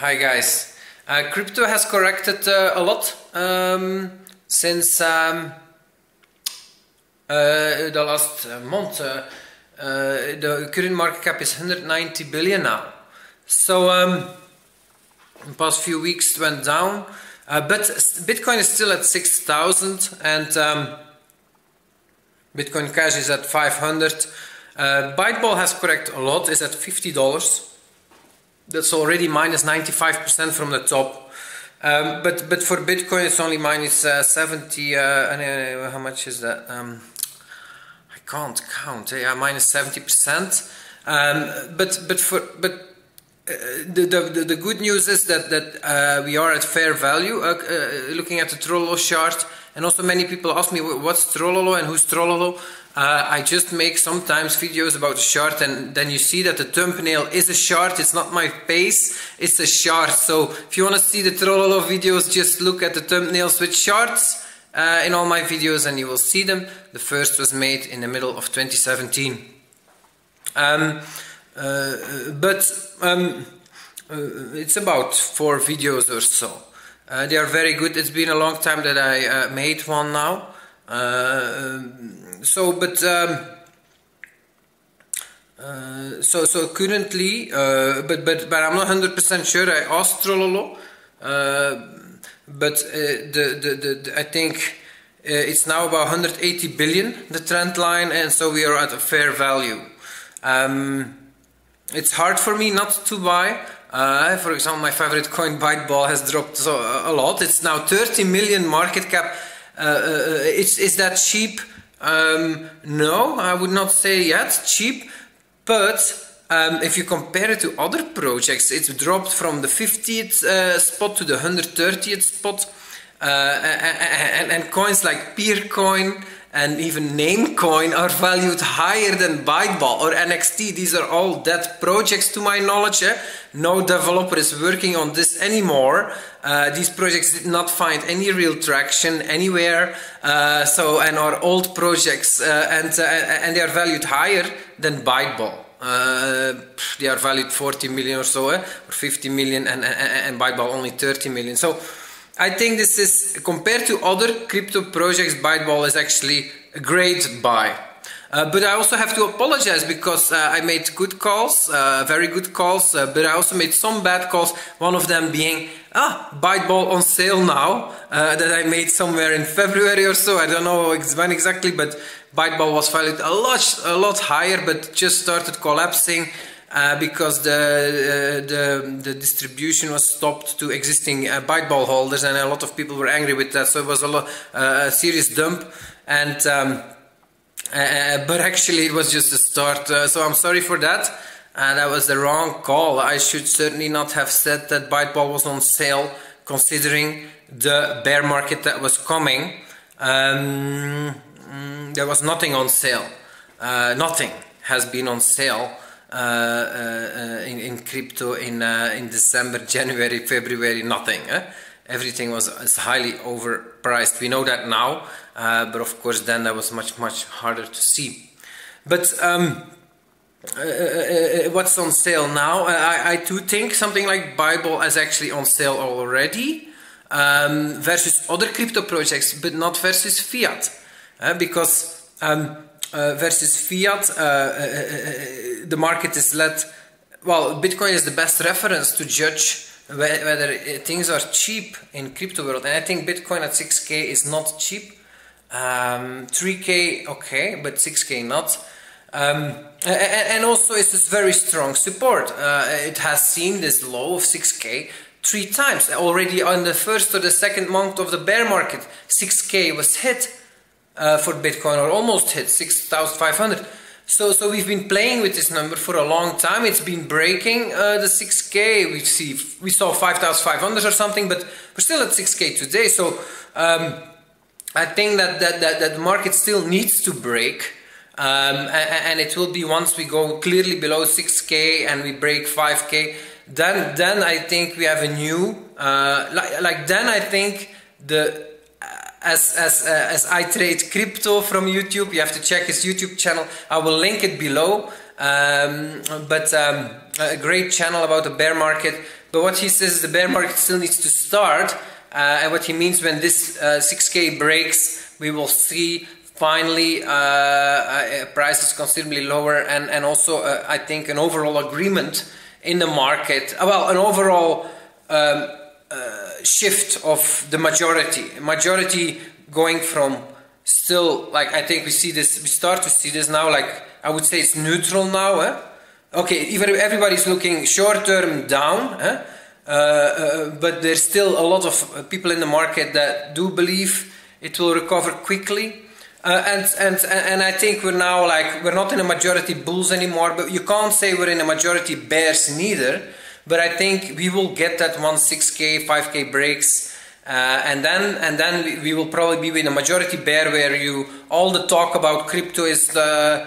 Hi guys. Uh, crypto has corrected uh, a lot um, since um, uh, the last uh, month. Uh, uh, the current market cap is 190 billion now. So um, the past few weeks went down, but Bitcoin is still at 6,000 and um, Bitcoin Cash is at 500. Byteball has corrected a lot, is at $50 that's already minus 95% from the top. Um, but but for Bitcoin it's only minus, uh, 70. Uh, and uh, how much is that? Um, I can't count. Yeah, minus 70%. Um, but but for but uh, the, the, the good news is that that uh, we are at fair value. Uh, looking at the Trololo chart, and also many people ask me what's Trololo and who's Trololo. Uh, I just make sometimes videos about a chart and then you see that the thumbnail is a chart, it's not my face, it's a chart. So if you want to see the Trololo videos, just look at the thumbnails with charts uh, in all my videos and you will see them. The first was made in the middle of 2017. Um, uh, but um, uh, it's about four videos or so. Uh, they are very good. It's been a long time that I uh, made one now. Um, so, but um, uh, so so currently, uh, but but but I'm not hundred percent sure. I asked Trololo, uh, but uh, the, the, the, the I think uh, it's now about 180 billion the trend line, and so we are at a fair value. Um, it's hard for me not to buy. Uh, for example, my favorite coin Byteball has dropped so, a lot. It's now 30 million market cap. It's is that cheap? Um, no, I would not say yet cheap, but um, if you compare it to other projects, it's dropped from the 50th uh, spot to the 130th spot. Uh, and, and, coins like Peercoin and even Namecoin are valued higher than Byteball or NXT. These are all dead projects to my knowledge. Eh? No developer is working on this anymore. Uh, these projects did not find any real traction anywhere. Uh, so, and are old projects uh, and, uh, and they are valued higher than Byteball. Uh, they are valued 40 million or so, eh? or 50 million, and, and, and Byteball only 30 million. So, I think this is, compared to other crypto projects, Byteball is actually a great buy. Uh, but I also have to apologize because uh, I made good calls, uh, very good calls, uh, but I also made some bad calls. One of them being, ah, Byteball on sale now, uh, that I made somewhere in February or so. I don't know when exactly, but Byteball was valued a lot, a lot higher, but just started collapsing uh, because the, uh, the, the distribution was stopped to existing uh, Byteball holders, and a lot of people were angry with that. So it was a, lot, uh, a serious dump, and um, uh, but actually it was just a start. so I'm sorry for that. that was the wrong call. I should certainly not have said that Byteball was on sale, considering the bear market that was coming. Um, mm, there was nothing on sale. nothing has been on sale. Uh, uh, in, in crypto in uh, in December, January, February, nothing. Eh? Everything was, highly overpriced. We know that now, but of course then that was much much harder to see. But um, uh, uh, what's on sale now? I, I do think something like Byteball is actually on sale already um, versus other crypto projects, but not versus fiat. Uh, because um, uh, versus fiat, uh, uh, the market is led. Well, Bitcoin is the best reference to judge whether things are cheap in crypto world, and I think Bitcoin at 6k is not cheap. Um, 3k okay, but 6k not. Um, and also it's this very strong support. Uh, it has seen this low of 6k three times already on the first or the second month of the bear market. 6k was hit uh, for Bitcoin or almost hit 6,500. So, so we've been playing with this number for a long time. It's been breaking uh, the 6K. We see we saw 5,500 or something, but we're still at 6K today. So um, I think that, that, that, that the market still needs to break. Um, and, and, it will be once we go clearly below 6k and we break 5k then then I think we have a new uh, like, like then I think the as as uh, as iTradeCrypto from YouTube. You have to check his YouTube channel. I will link it below. Um, but um, a great channel about the bear market. But what he says is the bear market still needs to start. Uh, and what he means when this uh, 6k breaks, we will see finally uh, prices considerably lower and, and also uh, I think an overall agreement in the market. Uh, well, an overall um, shift of the majority. Majority going from still like I think we see this we start to see this now like I would say it's neutral now eh? okay even everybody's looking short term down eh? uh, uh, but there's still a lot of people in the market that do believe it will recover quickly uh, and and and I think we're now like we're not in a majority bulls anymore but you can't say we're in a majority bears neither but I think we will get that one 6k 5k breaks uh, and then and then we, we, will probably be in a majority bear where you all the talk about crypto is the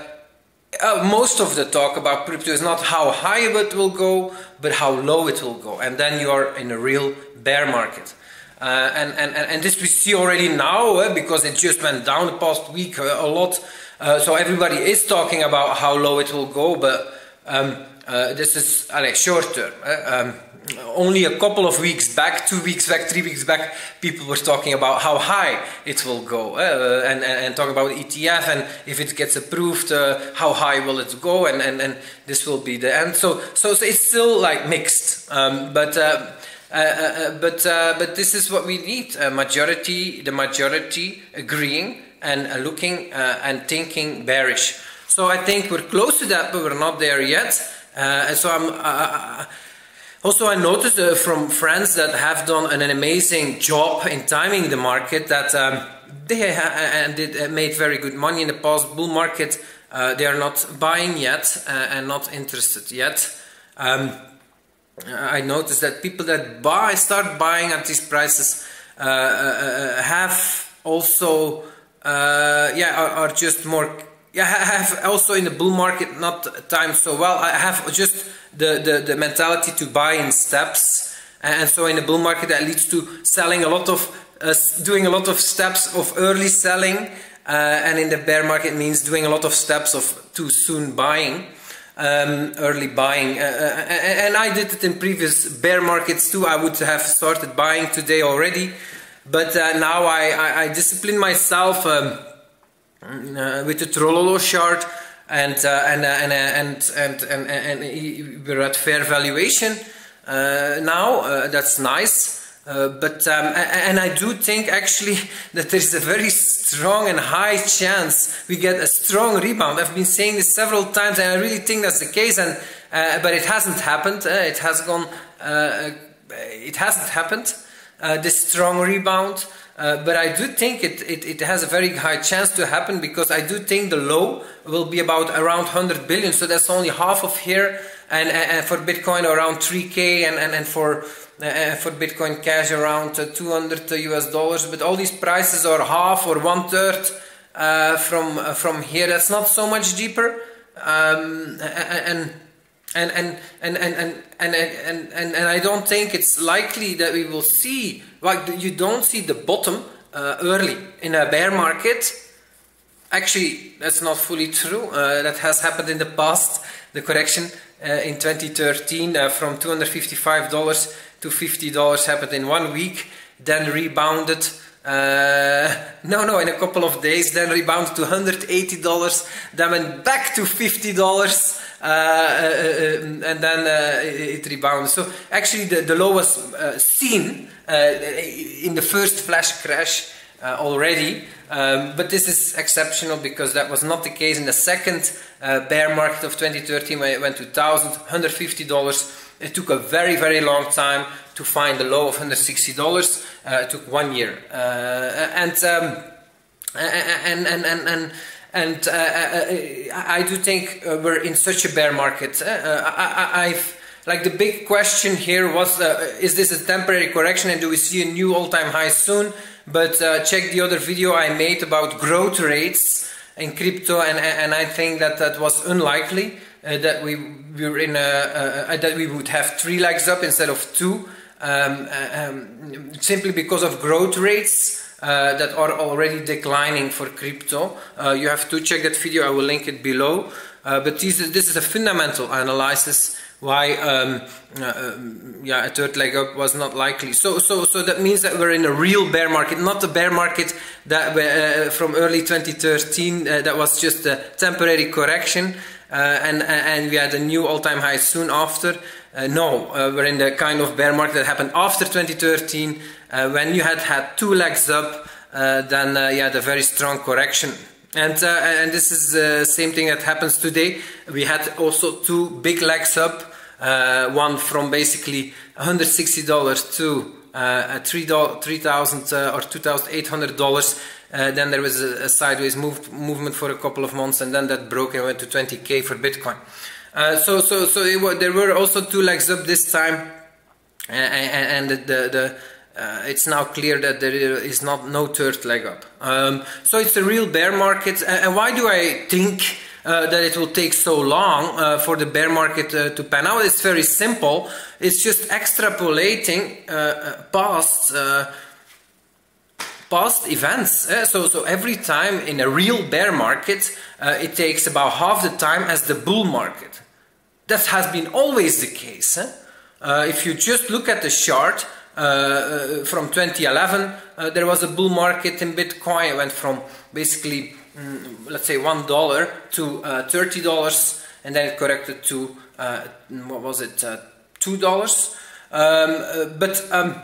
uh, most of the talk about crypto is not how high it will go but how low it will go. And then you are in a real bear market. Uh, and, and, and this we see already now uh, because it just went down the past week uh, a lot. Uh, so everybody is talking about how low it will go but um, this is allez, short term um, only a couple of weeks back, two weeks back, three weeks back, people were talking about how high it will go uh, and, and, and, talking about ETF and if it gets approved, uh, how high will it go and, and, and this will be the end. So, so, so it's still like mixed, um, but uh, uh, uh, uh but but this is what we need: a majority, the majority agreeing and looking and thinking bearish. So I think we're close to that, but we're not there yet. So I'm also, I noticed uh, from friends that have done an, amazing job in timing the market that um, they and did, uh, made very good money in the past bull market. Uh, they are not buying yet uh, and not interested yet. Um, I noticed that people that buy start buying at these prices uh, uh, have also yeah are, are just more yeah, I have also in the bull market not timed so well. I have just the, the, the mentality to buy in steps. And so in the bull market that leads to selling a lot of, uh, doing a lot of steps of early selling. Uh, and in the bear market means doing a lot of steps of too soon buying. Um, early buying uh, uh and I did it in previous bear markets too I would have started buying today already but uh, now I, I, I discipline myself um, with the Trololo chart and, uh, and, uh, and, and, and, and, and, and, we're at fair valuation now, that's nice. Uh, but um, and I do think actually that there's a very strong and high chance we get a strong rebound. I've been saying this several times, and I really think that's the case. And uh, but it hasn't happened. Uh, it has gone. it hasn't happened. this strong rebound. Uh, but I do think it, it, it, has a very high chance to happen because I do think the low will be about around 100 billion. So that's only half of here. And, and for Bitcoin around 3K and, and, and for, uh, for Bitcoin Cash around uh, 200 US dollars. But all these prices are half or one third uh, from, uh, from here. That's not so much deeper. Um, and and and and and and and and, and, I don't think it's likely that we will see like you don't see the bottom uh, early in a bear market. Actually, that's not fully true. Uh, that has happened in the past. The correction uh, in 2013 uh, from $255 to $50 happened in one week, then rebounded uh, no, no, in a couple of days, then rebounded to $180, then went back to $50, uh, uh, uh, and then uh, it rebounds. So actually, the, the low was seen in the first flash crash already, um, but this is exceptional because that was not the case in the second bear market of 2013 when it went to $1,000, $150. It took a very, very long time to find the low of $160. Uh, it took one year. Uh, and, um, and, and, and, and, and uh, I do think we're in such a bear market. I, have like the big question here was uh, is this a temporary correction and do we see a new all-time high soon but uh, check the other video I made about growth rates in crypto and, and I think that that was unlikely uh, that we, we were in a, that we would have three legs up instead of two um, uh, um, simply because of growth rates uh, that are already declining for crypto. Uh, you have to check that video, I will link it below. Uh, but these, this is a fundamental analysis why um, uh, yeah a third leg up was not likely. So so so that means that we're in a real bear market, not the bear market that uh, from early 2013 uh, that was just a temporary correction. And and we had a new all-time high soon after. No, we're in the kind of bear market that happened after 2013 when you had had two legs up. then you had a very strong correction. And, uh, and this is the same thing that happens today. We had also two big legs up, uh, one from basically $160 to uh, 3,000 uh, or $2,800. Uh, then there was a, a sideways move, movement for a couple of months, and then that broke and went to 20k for Bitcoin. Uh, so, so, so it, there were also two legs up this time, and, and the, the, the uh, it's now clear that there is not no third leg up. Um, so it's a real bear market. And why do I think uh, that it will take so long uh, for the bear market uh, to pan out? It's very simple. It's just extrapolating uh, uh, past past events. So, so every time in a real bear market, it takes about half the time as the bull market. That has been always the case. Uh, if you just look at the chart from 2011, uh, there was a bull market in Bitcoin. It went from basically, mm, let's say, one dollar to uh, thirty dollars, and then it corrected to what was it, two dollars. Um, but um,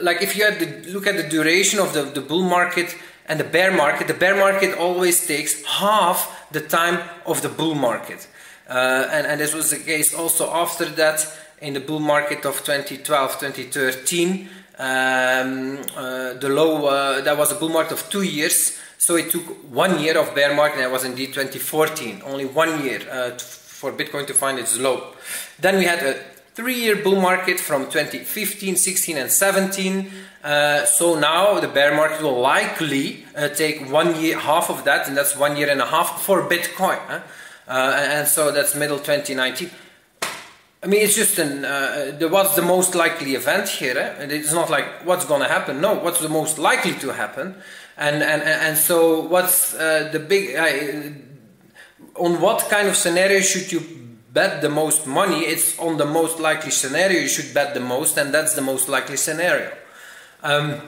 like if you had to look at the duration of the, the bull market and the bear market, the bear market always takes half the time of the bull market. Uh, and, and this was the case also after that in the bull market of 2012 2013. Um, uh, the low, uh, that was a bull market of two years. So it took one year of bear market, and it was indeed 2014, only one year uh, for Bitcoin to find its low. Then we had a three-year bull market from 2015, 16 and 17. Uh, so now the bear market will likely uh, take one year, half of that, and that's one year and a half for Bitcoin. Huh? Uh, and so that's middle 2019. I mean, it's just an, uh, what's the most likely event here? Eh? It's not like what's going to happen. No, what's the most likely to happen? And, and, and so what's uh, the big, uh, on what kind of scenario should you bet the most money, it's on the most likely scenario you should bet the most, and that's the most likely scenario. Um,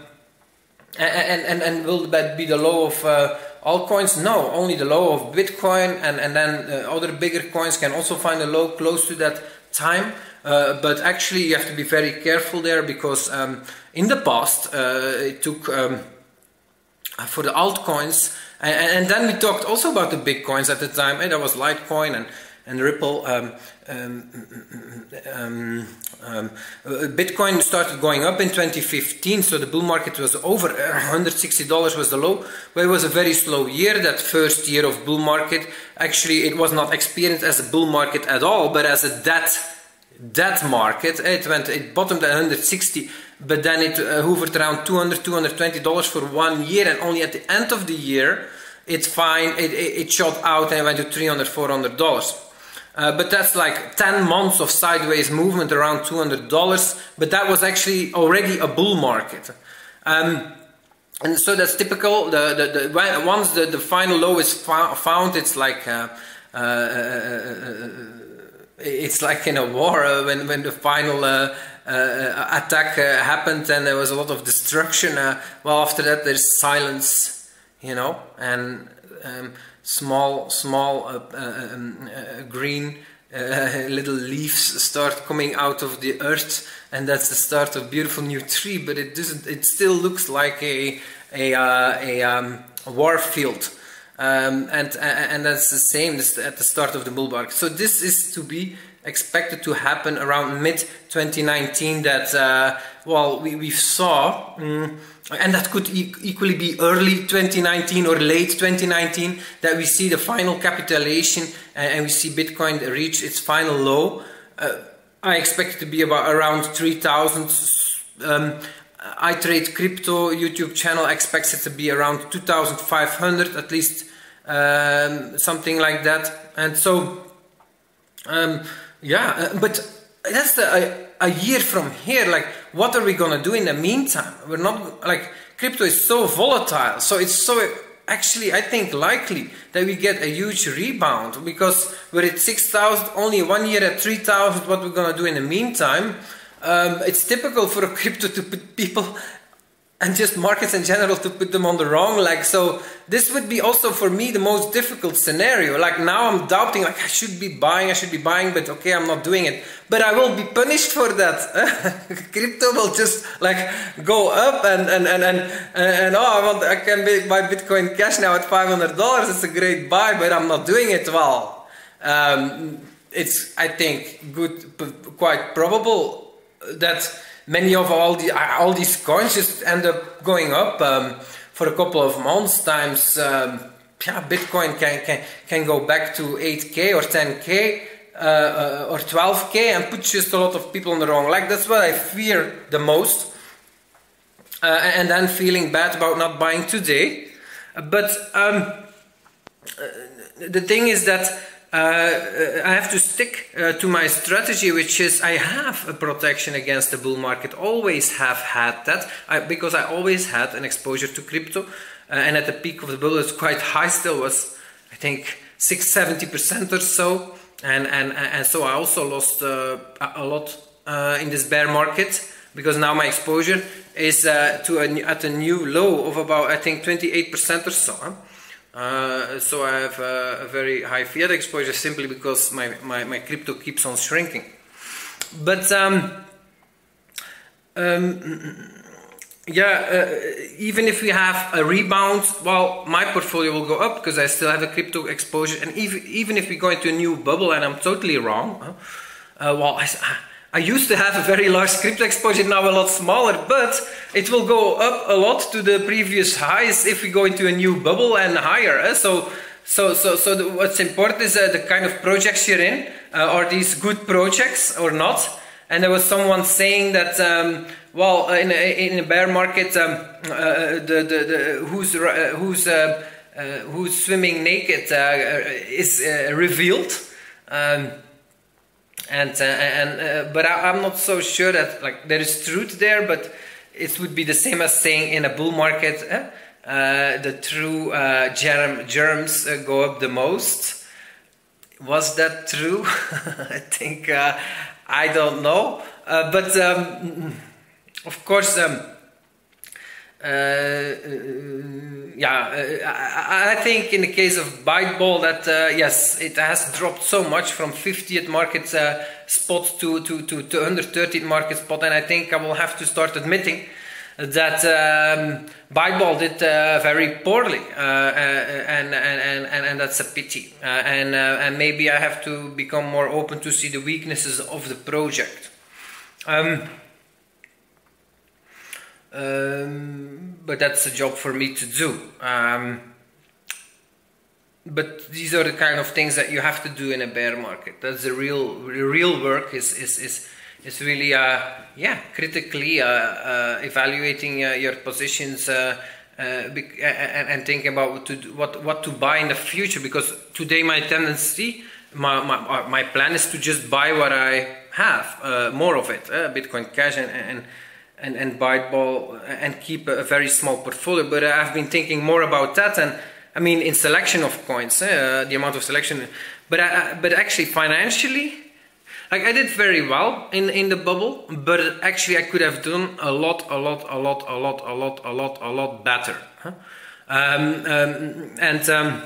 and, and, and will that be the low of uh, altcoins? No, only the low of Bitcoin, and, and then uh, other bigger coins can also find a low close to that time. Uh, but actually, you have to be very careful there because um, in the past uh, it took um, for the altcoins, and, and, then we talked also about the big coins at the time. And there was Litecoin and and Ripple. Um, um, um, um, Bitcoin started going up in 2015, so the bull market was over $160 was the low, but it was a very slow year. That first year of bull market, actually, it was not experienced as a bull market at all, but as a debt debt market. It went, it bottomed at 160, but then it uh, hovered around 200, 220 dollars for one year, and only at the end of the year, it's fine. It, it, it shot out and went to 300, 400 dollars. Uh, but that's like 10 months of sideways movement around $200 but that was actually already a bull market. Um, and so that's typical. The, the, the once the, the final low is found it's like uh, uh, uh, uh, it's like in a war when, when the final attack happened and there was a lot of destruction well after that there's silence you know and um, small small uh, uh, um, uh, green uh, little leaves start coming out of the earth and that's the start of beautiful new tree but it doesn't it still looks like a a, uh, a, um, war field. Um, and and that's the same at the start of the bull market so this is to be expected to happen around mid 2019 that uh, well we, we saw um, and that could e equally be early 2019 or late 2019 that we see the final capitulation and we see Bitcoin reach its final low. Uh, I expect it to be about around 3000. Um, iTradeCrypto YouTube channel expects it to be around 2500 at least um, something like that and so um, yeah uh, but that's the uh, a year from here like what are we gonna do in the meantime? We're not like crypto is so volatile so it's so actually I think likely that we get a huge rebound because we're at 6,000 only one year at 3,000 what we're gonna do in the meantime. Um, it's typical for a crypto to put people and just markets in general to put them on the wrong leg. So this would be also for me the most difficult scenario. Like now I'm doubting, like I should be buying, I should be buying, but okay, I'm not doing it. But I will be punished for that. Crypto will just like go up and and and and, and, oh, I want, I can buy Bitcoin Cash now at five hundred dollars. It's a great buy, but I'm not doing it. Well, um, it's I think good, quite probable that many of all the all these coins just end up going up um, for a couple of months. Times um, yeah, Bitcoin can, can can go back to 8k or 10k. Uh, uh, or 12k and put just a lot of people on the wrong leg. That's what I fear the most. Uh, and then feeling bad about not buying today. But um, uh, the thing is that uh, I have to stick uh, to my strategy, which is I have a protection against the bull market. Always have had that I, because I always had an exposure to crypto, uh, and at the peak of the bull, it's quite high. Still was, I think, six seventy percent or so, and and and so I also lost uh, a lot uh, in this bear market because now my exposure is uh, to a, at a new low of about I think twenty eight percent or so. Huh? Uh, so I have uh, a very high fiat exposure simply because my, my, my crypto keeps on shrinking. But um, um, yeah, uh, even if we have a rebound, well, my portfolio will go up because I still have a crypto exposure. And even, even if we go into a new bubble, and I'm totally wrong, huh? Uh, well, I, I used to have a very large crypto exposure, now a lot smaller, but it will go up a lot to the previous highs if we go into a new bubble and higher. Eh? So, so, so, so the, what's important is uh, the kind of projects you're in. Uh, are these good projects or not? And there was someone saying that, um, well, uh, in a, in a bear market, um, uh, the, the, the, who's, uh, who's, uh, who's swimming naked is revealed. Um, and uh, and uh, but I, am not so sure that like there is truth there but it would be the same as saying in a bull market eh? uh, the true uh, germ, germs uh, go up the most was that true i think uh, i don't know but um, of course um, yeah, uh, I think in the case of Byteball that uh, yes, it has dropped so much from 50th market uh, spot to, to, to, to 130th market spot and I think I will have to start admitting that um, Byteball did uh, very poorly uh, and, and, and, and, and that's a pity uh, and, and maybe I have to become more open to see the weaknesses of the project. Um, um, but that's a job for me to do. Um, but these are the kind of things that you have to do in a bear market. That's the real, real work. Is is is is really uh, yeah critically uh, uh, evaluating uh, your positions. Uh, uh, and, and thinking about what to, what what to buy in the future because today my tendency my, my, my plan is to just buy what I have more of it Bitcoin Cash and, and and, and Byteball and keep a, very small portfolio. But I've been thinking more about that and I mean in selection of coins, uh, the amount of selection. But I, but actually financially, like I did very well in in the bubble, but actually I could have done a lot, a lot, a lot, a lot, a lot, a lot, a lot better. Huh? Um, um, and, um,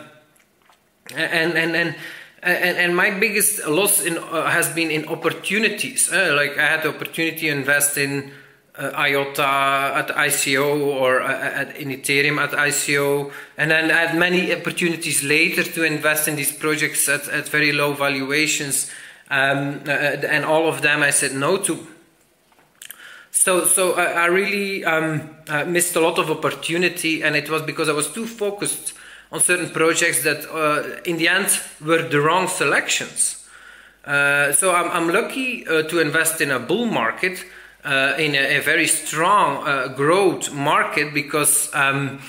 and and and and and my biggest loss in uh, has been in opportunities. Uh, like I had the opportunity to invest in uh, IOTA at ICO or uh, at, in Ethereum at ICO. And then I had many opportunities later to invest in these projects at, at very low valuations. Um, uh, and all of them I said no to. So, so I, I really um, uh, missed a lot of opportunity, and it was because I was too focused on certain projects that, uh, in the end, were the wrong selections. Uh, so I'm, I'm lucky to invest in a bull market uh, in a, a, very strong uh, growth market because um,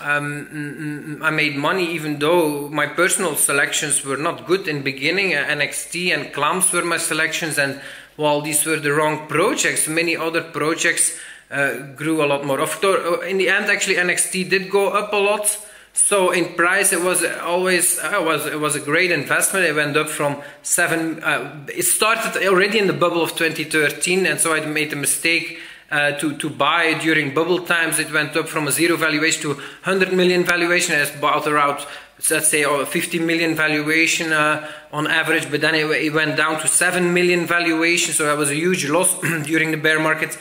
um, I made money even though my personal selections were not good in beginning. Uh, NXT and Clams were my selections, and while these were the wrong projects, many other projects uh, grew a lot more. Course, uh, in the end, actually NXT did go up a lot. So in price, it was always uh, was it was a great investment. It went up from seven. Uh, it started already in the bubble of 2013, and so I made a mistake uh, to to buy during bubble times. It went up from a zero valuation to 100 million valuation. It's bought around let's say 50 million valuation uh, on average, but then it, it, went down to 7 million valuation. So that was a huge loss during the bear market,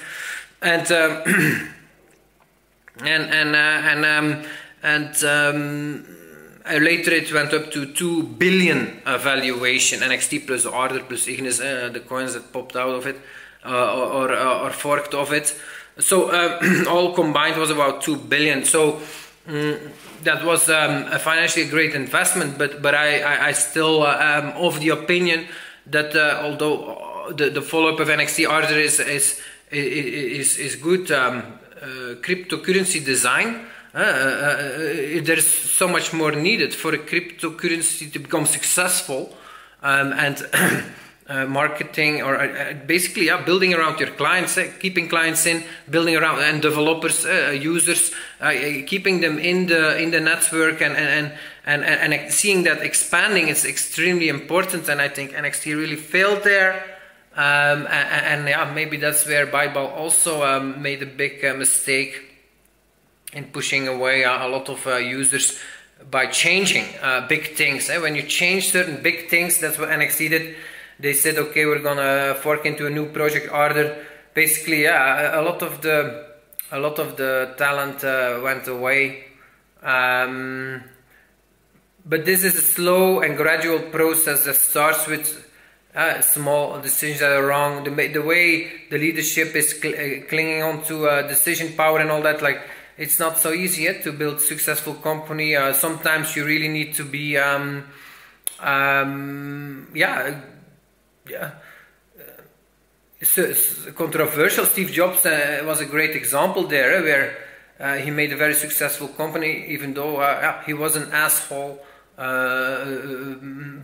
and uh, and and uh, and. Um, and um, uh, later it went up to 2 billion uh, valuation. NXT plus Ardor plus Ignis uh, the coins that popped out of it uh, or, or, or, forked of it. So uh, all combined was about 2 billion. So um, that was um, a financially great investment but but I, I, I still uh, am of the opinion that although the, the follow-up of NXT Ardor is is is, is good um, cryptocurrency design uh, uh, uh, there's so much more needed for a cryptocurrency to become successful um, and uh, marketing or uh, basically yeah, building around your clients, uh, keeping clients in, building around and developers, users, keeping them in the in the network and and, and and and seeing that expanding is extremely important. And I think NXT really failed there. Um, and, and, yeah, maybe that's where Byteball also um, made a big mistake in pushing away a, lot of uh, users by changing uh, big things. Eh? When you change certain big things, that's what NXT did. They said, okay, we're gonna fork into a new project Ardor. Basically, yeah, a lot of the a lot of the talent uh, went away. Um, but this is a slow and gradual process that starts with uh, small decisions that are wrong. The, the way the leadership is cl clinging on to uh, decision power and all that, like it's not so easy yet to build successful company. Uh, sometimes you really need to be, um, um, yeah, yeah. It's, controversial. Steve Jobs uh, was a great example there, eh, where uh, he made a very successful company, even though uh, he was an asshole, uh,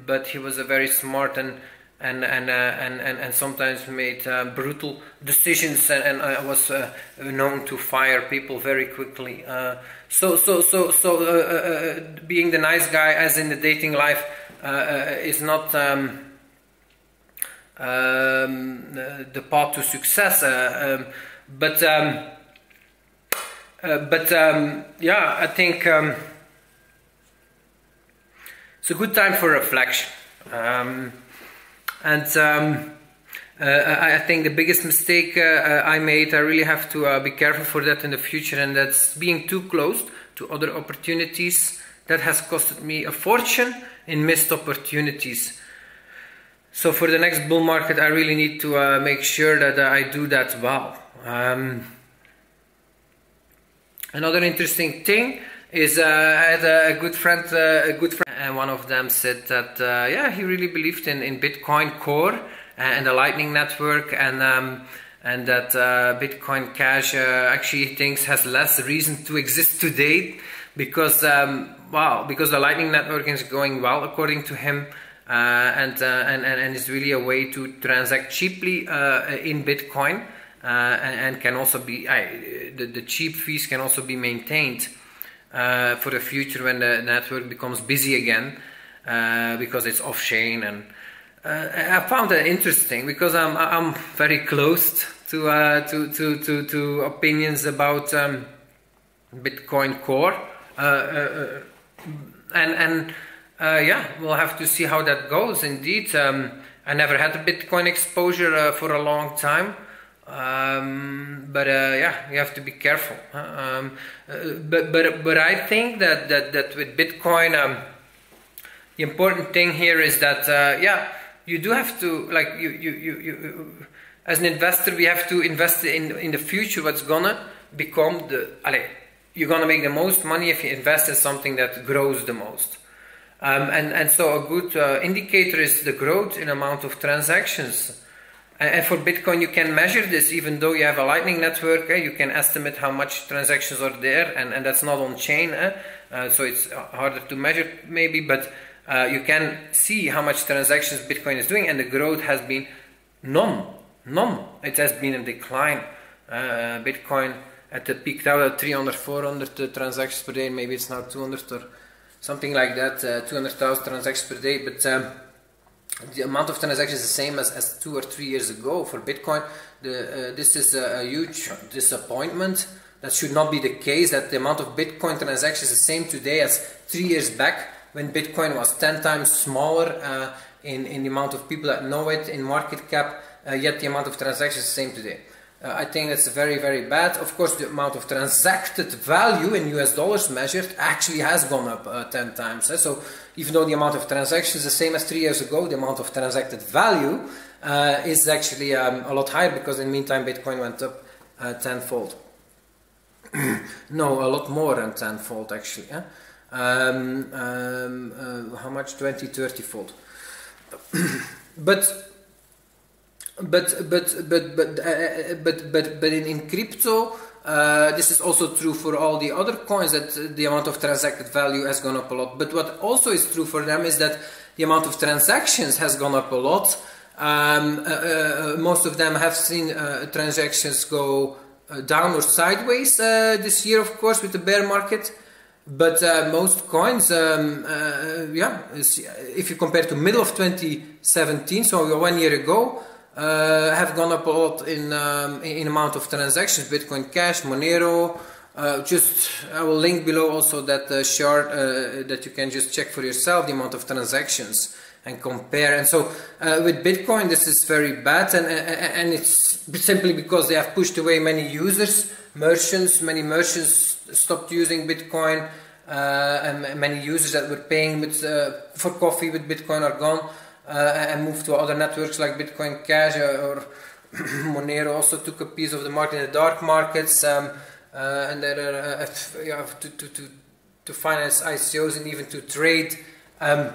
but he was a very smart and and and uh, and, and and sometimes made uh, brutal decisions and, and I was uh, known to fire people very quickly. Uh, so so so so uh, uh, being the nice guy, as in the dating life, is not. Um, um, the path to success, um, but um, but um, yeah, I think um, it's a good time for reflection. And um, uh, I think the biggest mistake uh, uh, I made, I really have to be careful for that in the future, and that's being too close to other opportunities. That has costed me a fortune in missed opportunities. So for the next bull market, I really need to uh, make sure that I do that well. Um, another interesting thing is uh, I had a, good friend, uh, a good friend, and one of them said that uh, yeah, he really believed in in Bitcoin Core and the Lightning Network, and um, and that uh, Bitcoin Cash uh, actually thinks has less reason to exist today because um, because the Lightning Network is going well according to him. Uh, and, and and and it's really a way to transact cheaply in Bitcoin, and, and, can also be the, the cheap fees can also be maintained uh, for the future when the network becomes busy again uh, because it's off chain and uh, I found that interesting because I'm I'm very close to uh, to, to, to to opinions about um, Bitcoin Core. Uh, uh, and and yeah we'll have to see how that goes. Indeed um, I never had a Bitcoin exposure for a long time um, but uh, yeah, you have to be careful. Um, uh, but but but I think that that that with Bitcoin, um, the important thing here is that uh, yeah, you do have to like you you you, you as an investor, we have to invest in in the future. What's gonna become the allez, you're gonna make the most money if you invest in something that grows the most. Um, and and so a good uh, indicator is the growth in amount of transactions. And for Bitcoin, you can measure this even though you have a Lightning network. Eh, you can estimate how much transactions are there, and, and that's not on chain. Eh? Uh, so it's harder to measure, maybe, but uh, you can see how much transactions Bitcoin is doing, and the growth has been none. None. It has been a decline. Uh, Bitcoin at the peak out at 300, 400 uh, transactions per day. Maybe it's now 200 or something like that, uh, 200,000 transactions per day. But um, the amount of transactions is the same as, as two or three years ago for Bitcoin. The, uh, this is a, a, huge disappointment. That should not be the case. That the amount of Bitcoin transactions is the same today as three years back when Bitcoin was 10 times smaller uh, in, in the amount of people that know it, in market cap, uh, yet the amount of transactions is the same today. Uh, I think that's very, very bad. Of course, the amount of transacted value in US dollars measured actually has gone up uh, 10 times. Eh? So, even though the amount of transactions is the same as three years ago, the amount of transacted value uh, is actually um, a lot higher because in the meantime, Bitcoin went up uh, tenfold. no, a lot more than tenfold actually. Eh? Um, um, uh, how much? 20, 30 fold. but but but but but uh, but but but in, in crypto uh, this is also true for all the other coins that the amount of transacted value has gone up a lot. But what also is true for them is that the amount of transactions has gone up a lot. Um, uh, uh most of them have seen uh, transactions go uh, down or sideways this year of course with the bear market. But most coins um, yeah if you compare to middle of 2017 so one year ago uh, have gone up a lot in, um, in amount of transactions. Bitcoin Cash, Monero. Uh, just I will link below also that uh, chart uh, that you can just check for yourself the amount of transactions and compare. And so uh, with Bitcoin, this is very bad, and and it's simply because they have pushed away many users, merchants. Many merchants stopped using Bitcoin, uh, and many users that were paying with, for coffee with Bitcoin are gone. Uh, and moved to other networks like Bitcoin Cash or Monero also took a piece of the market in the dark markets. Um, uh, and there are uh, yeah, to, to, to, to finance ICOs and even to trade. Um,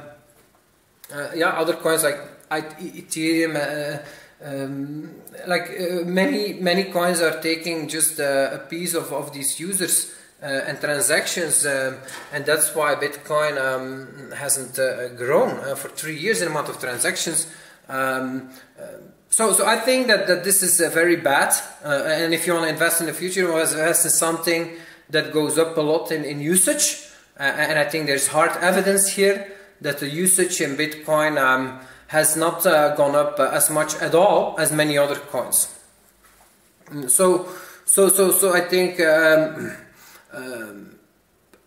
uh, yeah, other coins like Ethereum, uh, um, like uh, many many coins are taking just a piece of, of these users uh, and transactions, um, and that's why Bitcoin um, hasn't uh, grown uh, for three years in amount of transactions. Um, so, so I think that, that this is very bad, and if you want to invest in the future, you invest in something that goes up a lot in, in usage, and I think there's hard evidence here that the usage in Bitcoin um, has not uh, gone up uh, as much at all as many other coins. So, so, so, so I think um,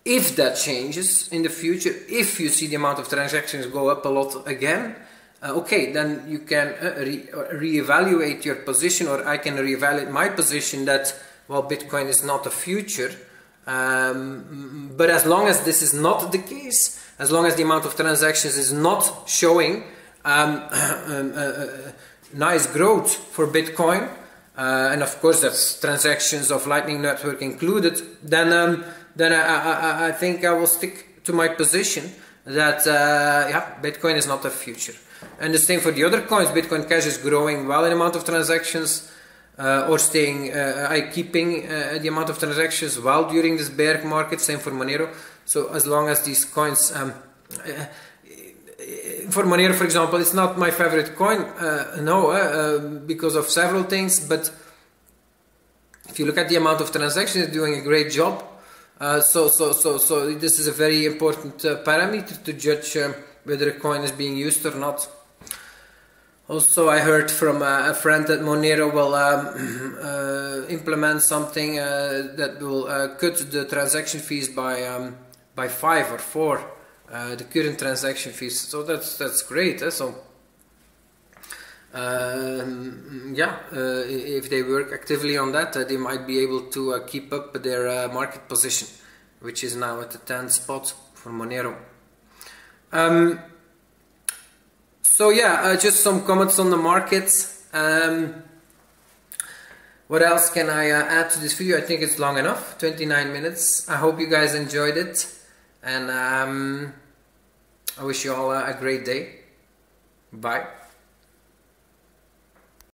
if that changes in the future, if you see the amount of transactions go up a lot again, uh, okay, then you can uh, re reevaluate your position, or I can reevaluate my position that well, Bitcoin is not the future. Um, but as long as this is not the case, as long as the amount of transactions is not showing um, um uh, uh, nice growth for Bitcoin, uh, and of course that's transactions of Lightning Network included, then um, then I, I, I, think I will stick to my position that uh, yeah, Bitcoin is not the future. And the same for the other coins. Bitcoin Cash is growing well in amount of transactions, uh, or staying, uh, I keeping uh, the amount of transactions well during this bear market. Same for Monero. So as long as these coins um, uh, for Monero, for example, it's not my favorite coin. Uh, no, uh, uh, because of several things. But if you look at the amount of transactions, it's doing a great job. Uh, so, so, so, so this is a very important uh, parameter to judge uh, whether a coin is being used or not. Also, I heard from a friend that Monero will um, implement something that will cut the transaction fees by um, by five or four uh, the current transaction fees. So that's that's great. Eh? So um, yeah, uh, if they work actively on that, uh, they might be able to uh, keep up their uh, market position, which is now at the 10th spot for Monero. Um, so yeah, uh, just some comments on the markets. Um, what else can I add to this video? I think it's long enough, 29 minutes. I hope you guys enjoyed it and um, I wish you all a great day. Bye.